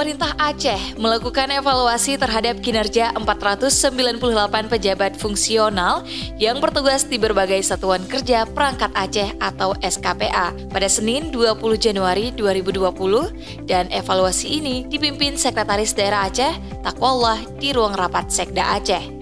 Pemerintah Aceh melakukan evaluasi terhadap kinerja 498 pejabat fungsional yang bertugas di berbagai satuan kerja perangkat Aceh atau SKPA pada Senin 20 Januari 2020 dan evaluasi ini dipimpin Sekretaris Daerah Aceh Takwallah di ruang rapat Sekda Aceh.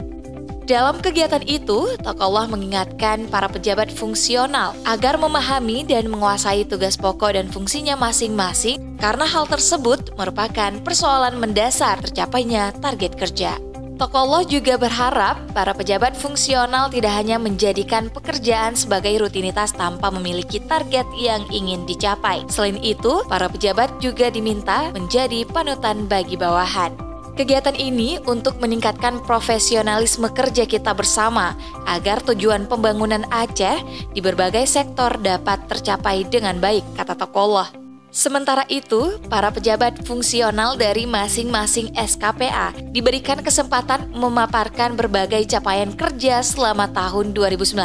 Dalam kegiatan itu, Tokolah mengingatkan para pejabat fungsional agar memahami dan menguasai tugas pokok dan fungsinya masing-masing karena hal tersebut merupakan persoalan mendasar tercapainya target kerja. Tokolah juga berharap para pejabat fungsional tidak hanya menjadikan pekerjaan sebagai rutinitas tanpa memiliki target yang ingin dicapai. Selain itu, para pejabat juga diminta menjadi panutan bagi bawahan. Kegiatan ini untuk meningkatkan profesionalisme kerja kita bersama agar tujuan pembangunan Aceh di berbagai sektor dapat tercapai dengan baik, kata Tokolah. Sementara itu, para pejabat fungsional dari masing-masing SKPA diberikan kesempatan memaparkan berbagai capaian kerja selama tahun 2019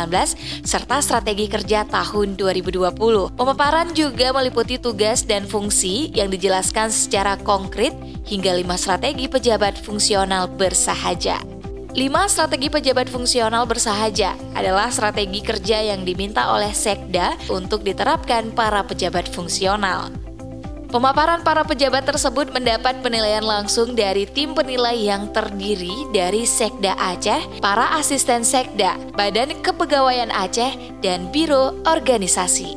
serta strategi kerja tahun 2020. Pemaparan juga meliputi tugas dan fungsi yang dijelaskan secara konkret hingga lima strategi pejabat fungsional bersahaja. Lima strategi pejabat fungsional bersahaja adalah strategi kerja yang diminta oleh Sekda untuk diterapkan para pejabat fungsional. Pemaparan para pejabat tersebut mendapat penilaian langsung dari tim penilai yang terdiri dari Sekda Aceh, para asisten Sekda, Badan Kepegawaian Aceh, dan Biro Organisasi.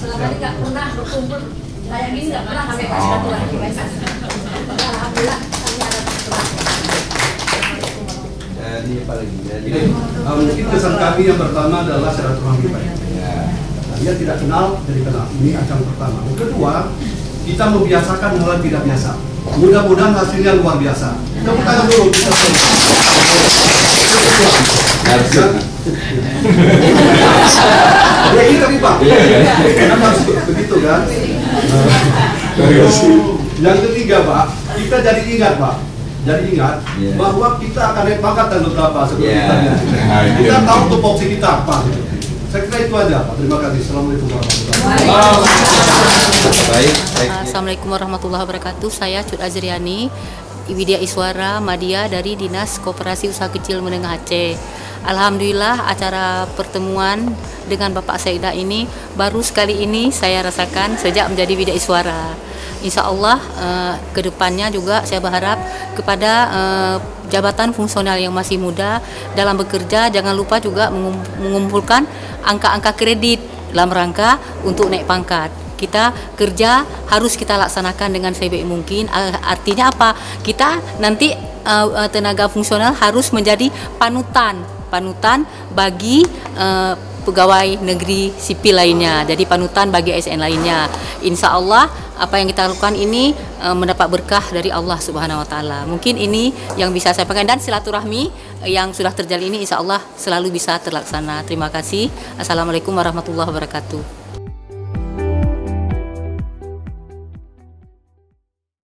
Jadi nggak pernah berkumpul kayak gini nggak pernah sampai pas silaturahmi Alhamdulillah kami ada jadi apa lagi? Jadi mungkin kesan kami yang pertama adalah silaturahmi baik. Ya. Dia tidak kenal, jadi kenal. Ini acara pertama. Yang kedua, kita membiasakan hal yang tidak biasa. Mudah-mudahan hasilnya luar biasa. Tepuk tangan dulu kita semua. Ya ini tapi Pak. Karena harus begitu kan. Yang ketiga Pak, kita jadi ingat Pak. Jadi ingat yeah. bahwa kita akan naik pangkat dan beberapa seperti yeah. tadi. Kita tahu tupoksi kita apa. Saya kira itu aja Pak. Terima kasih. Assalamualaikum warahmatullahi wabarakatuh. Baik, baik. Assalamualaikum warahmatullahi wabarakatuh. Saya Cut Azriani, Widya Iswara Madia dari Dinas Koperasi Usaha Kecil Menengah Aceh. Alhamdulillah acara pertemuan dengan Bapak Saida ini baru sekali ini saya rasakan sejak menjadi Widya Iswara insya Allah uh, ke depannya juga saya berharap kepada uh, jabatan fungsional yang masih muda dalam bekerja jangan lupa juga mengumpulkan angka-angka kredit dalam rangka untuk naik pangkat kita kerja harus kita laksanakan dengan sebaik mungkin artinya apa kita nanti uh, tenaga fungsional harus menjadi panutan panutan bagi uh, pegawai negeri sipil lainnya jadi panutan bagi ASN lainnya insya Allah apa yang kita lakukan ini e, mendapat berkah dari Allah Subhanahu Wa Taala. Mungkin ini yang bisa saya sampaikan dan silaturahmi yang sudah terjalin ini Insya Allah selalu bisa terlaksana. Terima kasih. Assalamualaikum warahmatullahi wabarakatuh.